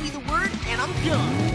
give you the word, and I'm done.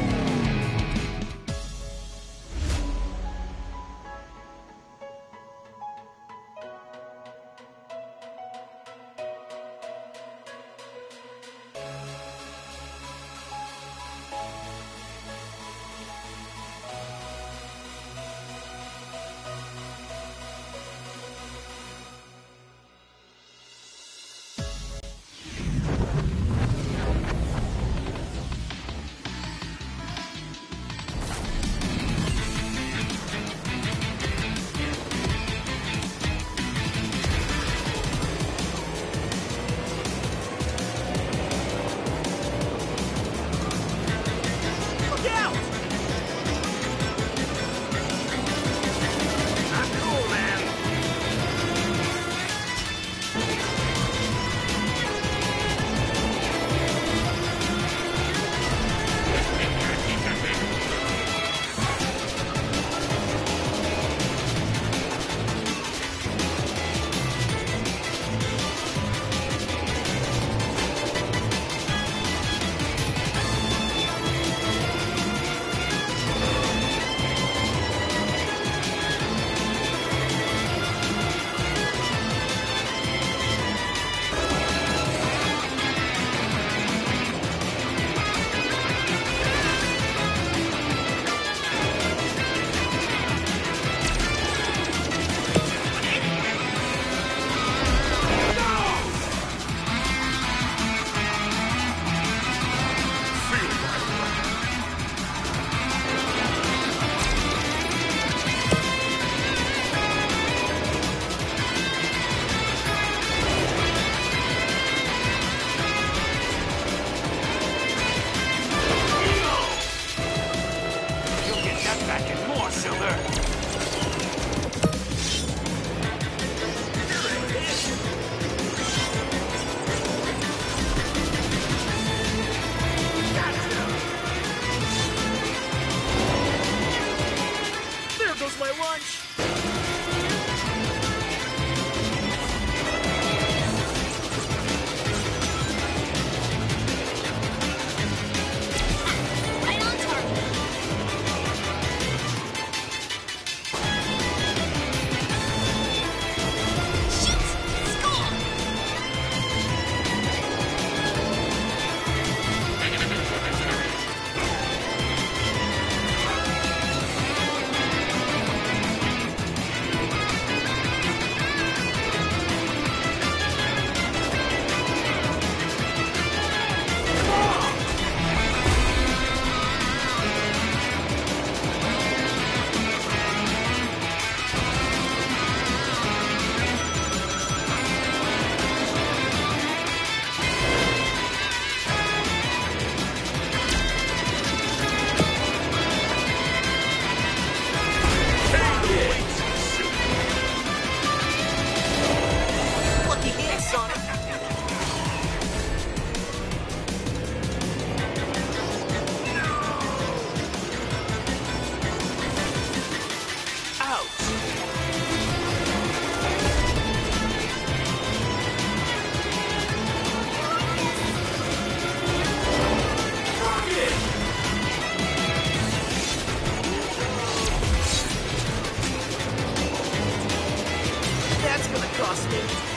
that's gonna cost me.